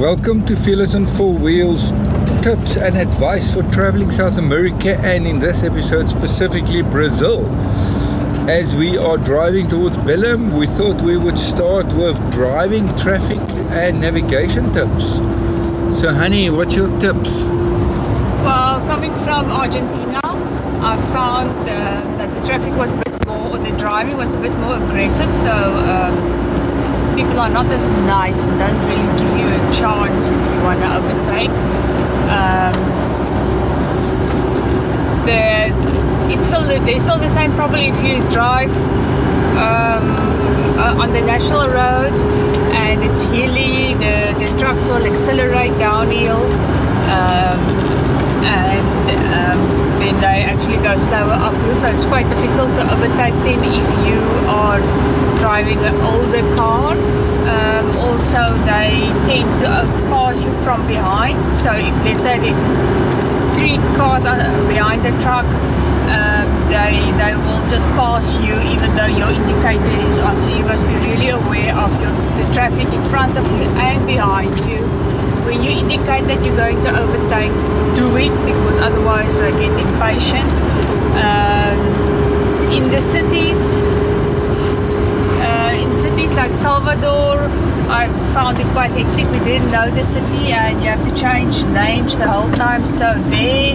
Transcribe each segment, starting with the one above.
welcome to Fearless on Four Wheels tips and advice for traveling South America and in this episode specifically Brazil. As we are driving towards Belém, we thought we would start with driving, traffic and navigation tips. So honey, what's your tips? Well, coming from Argentina, I found uh, that the traffic was a bit more, or the driving was a bit more aggressive, so um, people are not as nice and don't really give you a chance if you want to overtake. Um, the, it's still there's still the same problem if you drive um, uh, on the national roads and it's hilly. The, the trucks will accelerate downhill. Um, and then they actually go slower uphill so it's quite difficult to overtake them if you are driving an older car. Um, also they tend to pass you from behind. So if let's say there's three cars behind the truck um, they they will just pass you even though your indicator is on. So you must be really aware of your, the traffic in front of you and behind you when you indicate that you're going to overtake, do it because otherwise they get impatient. Um, in the cities, uh, in cities like Salvador, I found it quite hectic. We didn't know the city, and you have to change lanes the whole time. So there,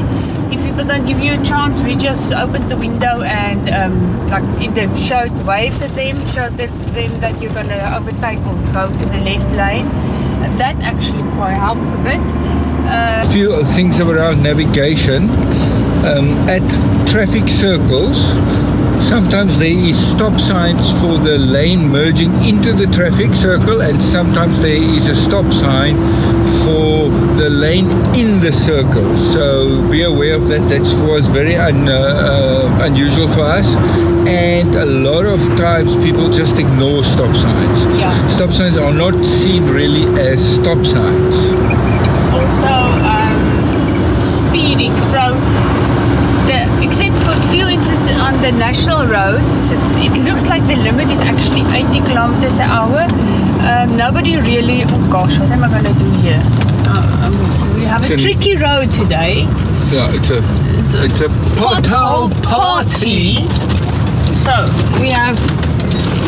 if people don't give you a chance, we just opened the window and, um, like in the showed, waved at them, showed them that you're going to overtake or go to the left lane that actually quite helped a bit. Uh, a few things around navigation. Um, at traffic circles, sometimes there is stop signs for the lane merging into the traffic circle and sometimes there is a stop sign for the lane in the circle. So be aware of that. That's for us very un, uh, uh, unusual for us. And a lot of times people just ignore stop signs. Yeah. stop signs are not seen really as stop signs. Also um, speeding. So the, except for a few instances on the national roads, it looks like the limit is actually 80 kilometers an hour. Um, nobody really. Oh gosh, what am I going to do here? Uh, um, we have a tricky road today. Yeah, it's a it's a, it's a pothole party. party. So we have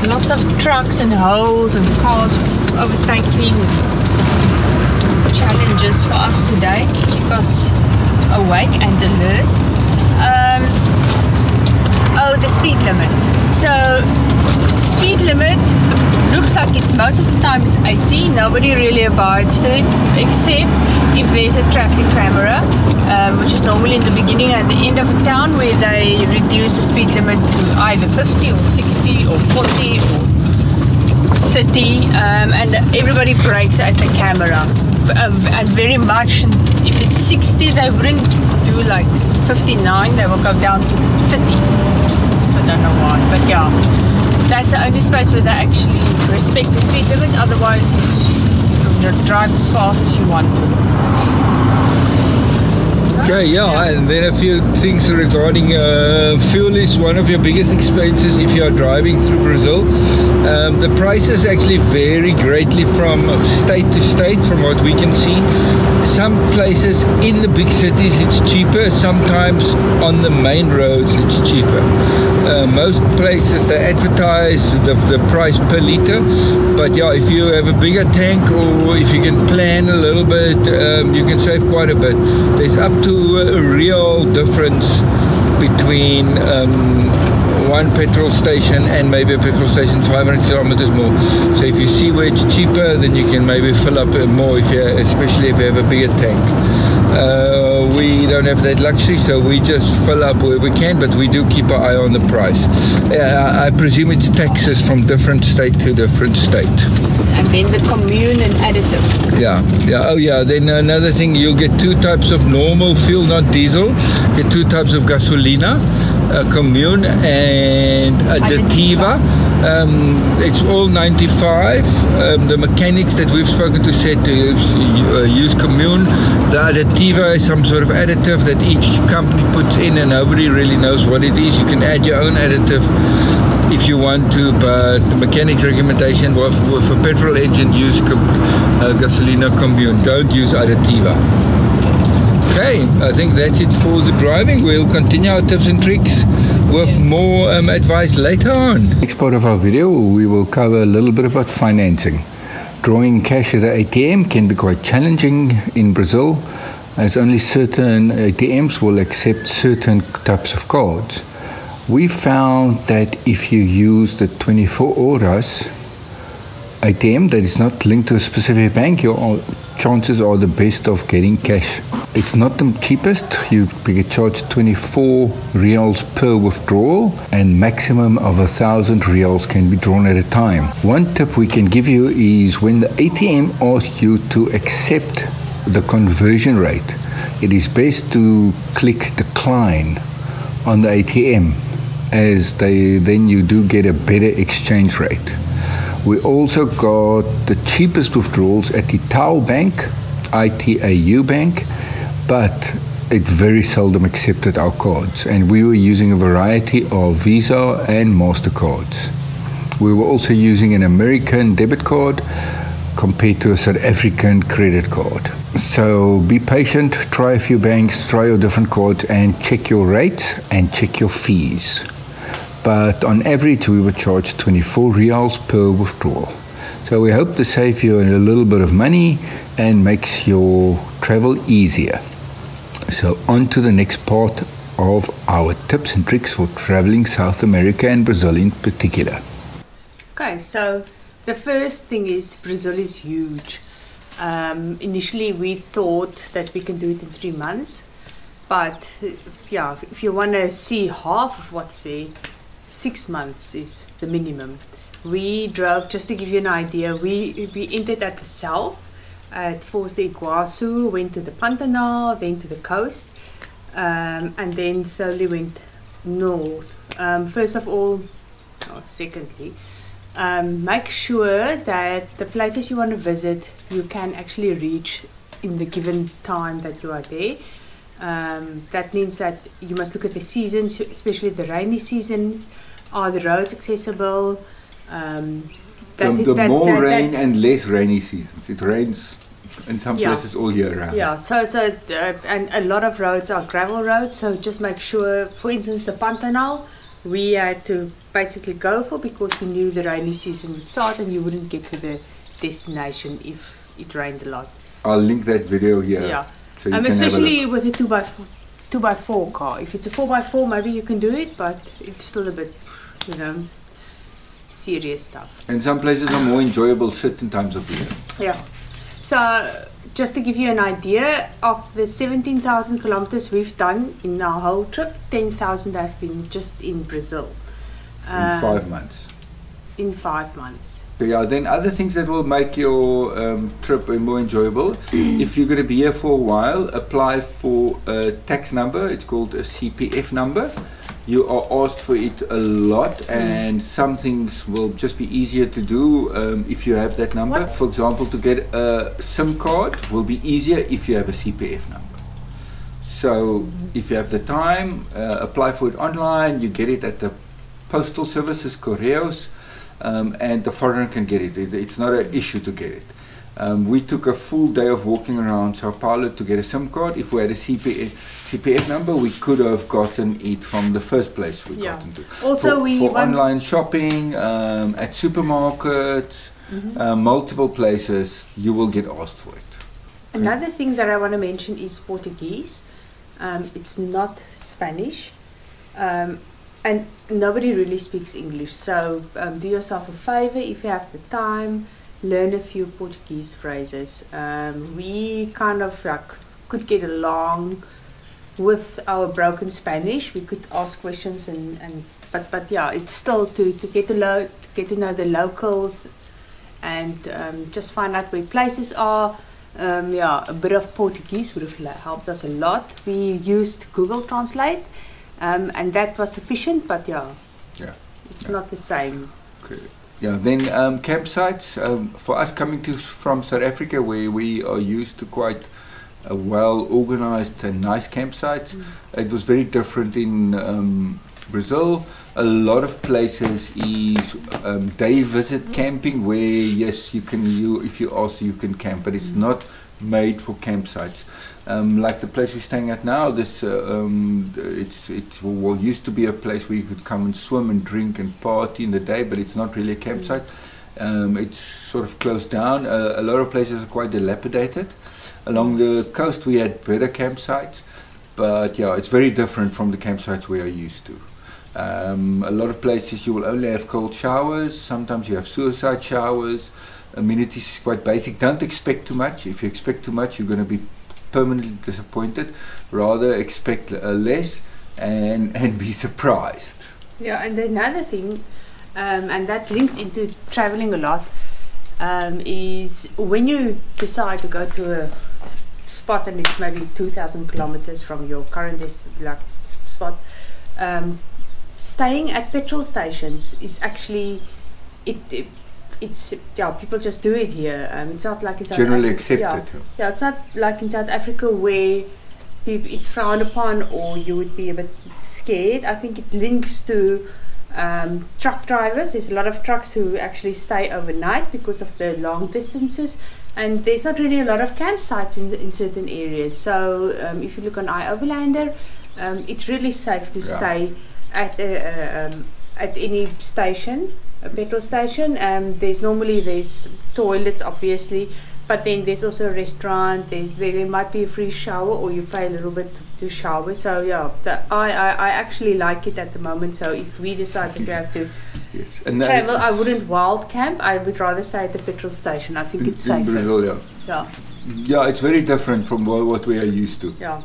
lots of trucks and holes and cars overtaking challenges for us today. Keep us awake and alert um, oh, the speed limit. So, speed limit looks like it's most of the time it's 80. Nobody really abides to it, except if there's a traffic camera, um, which is normally in the beginning and the end of a town where they reduce the speed limit to either 50 or 60 or 40 or 30, um, and everybody brakes at the camera. Um, and very much, if it's 60, they wouldn't do like 59, they will go down to 30. So I don't know why, but yeah, that's the only space where they actually respect the speed limit. Otherwise, it's you can drive as fast as you want to. Okay, yeah, and then a few things regarding uh, fuel is one of your biggest expenses if you are driving through Brazil. Um, the prices actually vary greatly from state to state, from what we can see. Some places in the big cities it's cheaper, sometimes on the main roads it's cheaper. Uh, most places they advertise the, the price per liter, but yeah, if you have a bigger tank or if you can plan a little bit, um, you can save quite a bit. There's up to a real difference between um, one petrol station and maybe a petrol station 500 kilometers more. So if you see where it's cheaper, then you can maybe fill up more, if you, especially if you have a bigger tank. Uh, we don't have that luxury, so we just fill up where we can, but we do keep an eye on the price. Uh, I presume it's taxes from different state to different state. And then the commune and additive. Yeah, yeah. Oh, yeah. Then another thing, you'll get two types of normal fuel, not diesel. Get two types of gasolina uh, commune and additiva. Um, it's all 95. Um, the mechanics that we've spoken to said to use, uh, use commune. The additiva is some sort of additive that each company puts in and nobody really knows what it is. You can add your own additive if you want to, but the mechanics recommendation with a petrol engine use com- uh, Gasolina Commune. Don't use additiva. Okay, I think that's it for the driving. We'll continue our tips and tricks with more um, advice later on. Next part of our video, we will cover a little bit about financing. Drawing cash at the ATM can be quite challenging in Brazil as only certain ATMs will accept certain types of cards. We found that if you use the 24 horas ATM that is not linked to a specific bank, your chances are the best of getting cash. It's not the cheapest. You get charged 24 reals per withdrawal and maximum of a thousand reals can be drawn at a time. One tip we can give you is when the ATM asks you to accept the conversion rate, it is best to click decline on the ATM as they then you do get a better exchange rate. We also got the cheapest withdrawals at the Tau Bank, ITAU Bank, but it very seldom accepted our cards and we were using a variety of Visa and MasterCards. We were also using an American debit card compared to a South African credit card. So be patient, try a few banks, try your different cards, and check your rates and check your fees. But on average, we were charged 24 reals per withdrawal. So we hope to save you a little bit of money and makes your travel easier. So on to the next part of our tips and tricks for traveling South America and Brazil in particular. Okay, so the first thing is Brazil is huge. Um, initially, we thought that we can do it in three months, but yeah, if you want to see half of what's there, six months is the minimum. We drove, just to give you an idea, we, we entered at the south at Foz de Iguazu, went to the Pantanal, then to the coast, um, and then slowly went north. Um, first of all, or secondly, um, make sure that the places you want to visit you can actually reach in the given time that you are there. Um, that means that you must look at the seasons, especially the rainy seasons. Are the roads accessible? Um, the, the that, more that, rain that and less rainy seasons. It rains in some yeah. places all year round. Yeah, so so uh, and a lot of roads are gravel roads. So just make sure, for instance, the Pantanal, we had to basically go for because we knew the rainy season would start and you wouldn't get to the destination if it rained a lot. I'll link that video here. Yeah. So um, especially with the 2 by 4 two by four car. If it's a four by four, maybe you can do it, but it's still a bit, you know, serious stuff. And some places are more enjoyable certain times of year. Yeah. So just to give you an idea of the 17,000 kilometers we've done in our whole trip, 10,000 have been just in Brazil in five um, months. In five months. Yeah, then other things that will make your um, trip more enjoyable. if you're going to be here for a while, apply for a tax number. It's called a CPF number. You are asked for it a lot, and some things will just be easier to do um, if you have that number. What? For example, to get a SIM card will be easier if you have a CPF number. So mm-hmm. if you have the time, uh, apply for it online. You get it at the postal services, Correios, um, and the foreigner can get it. it. It's not an issue to get it. Um, we took a full day of walking around Sao Paulo to get a SIM card. If we had a CPF, CPF number, we could have gotten it from the first place we yeah. got into. Also, for, we for online shopping, um, at supermarkets, mm -hmm. uh, multiple places, you will get asked for it. Another thing that I want to mention is Portuguese. Um, it's not Spanish. And nobody really speaks English. So um, do yourself a favor if you have the time, learn a few Portuguese phrases. Um, we kind of like could get along with our broken Spanish. We could ask questions and, and but but yeah, it's still to, to get to lo- get to know the locals and um, just find out where places are. Um, yeah, a bit of Portuguese would have helped us a lot. We used Google Translate um, and that was sufficient, but yeah, yeah, it's yeah. not the same. Okay. Yeah, then um, campsites um, for us coming to from South Africa, where we are used to quite a well organized and nice campsites. Mm. It was very different in um, Brazil. a lot of places is um, day visit camping where yes you can you if you ask you can camp but it's not made for campsites um, like the place we're staying at now this uh, um, it's it well used to be a place where you could come and swim and drink and party in the day but it's not really a campsite um, it's sort of closed down uh, a lot of places are quite dilapidated along the coast we had better campsites but yeah it's very different from the campsites we are used to um, a lot of places you will only have cold showers. Sometimes you have suicide showers. Amenities is quite basic. Don't expect too much. If you expect too much, you're going to be permanently disappointed. Rather expect uh, less and and be surprised. Yeah, and another thing, um, and that links into traveling a lot, um, is when you decide to go to a spot and it's maybe 2,000 kilometers from your current like, spot. Um, staying at petrol stations is actually it, it it's yeah people just do it here. Um, it's not like in South generally Africa, accepted yeah, yeah it's not like in South Africa where it's frowned upon or you would be a bit scared. I think it links to um, truck drivers. There's a lot of trucks who actually stay overnight because of the long distances. And there's not really a lot of campsites in, in certain areas. So um, if you look on iOverlander um, it's really safe to yeah. stay at a, um, at any station, a petrol station. Um, there's normally there's toilets, obviously, but then there's also a restaurant. There's there might be a free shower, or you pay a little bit to shower. So yeah, the, I, I I actually like it at the moment. So if we decide that we have to yes. and travel, I wouldn't wild camp. I would rather stay at the petrol station. I think in, it's safer. In Brazil, yeah. Yeah. Yeah, it's very different from what we are used to. Yeah.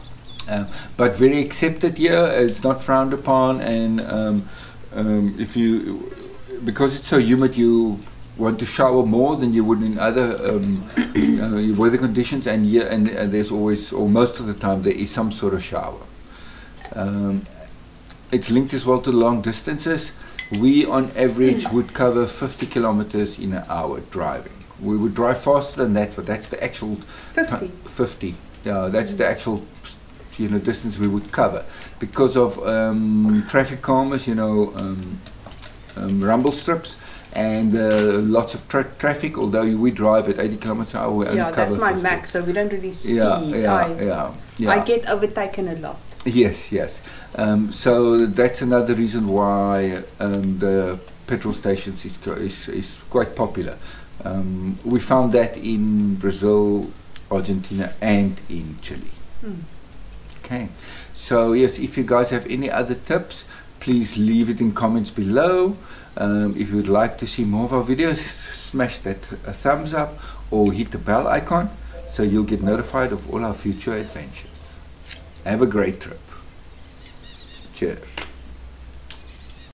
Um, but very accepted here. It's not frowned upon, and um, um, if you, because it's so humid, you want to shower more than you would in other um, uh, weather conditions. And here, and, and, there's always, or most of the time, there is some sort of shower. Um, it's linked as well to long distances. We, on average, would cover 50 kilometers in an hour driving. We would drive faster than that, but that's the actual 50. 50. Yeah, that's mm. the actual you know distance we would cover because of um, traffic calmers, you know, um, um, rumble strips and uh, lots of tra traffic. Although we drive at 80 kilometers an hour, we only yeah, cover that's my max, so we don't really speed. Yeah, yeah, I, yeah, yeah. I get overtaken a lot. Yes, yes. Um, so that's another reason why um, the petrol stations is, is, is quite popular. Um, we found that in Brazil, Argentina, and in Chile. Mm. Okay, so yes, if you guys have any other tips, please leave it in comments below. Um, if you would like to see more of our videos, smash that a thumbs up or hit the bell icon so you'll get notified of all our future adventures. Have a great trip. Cheers.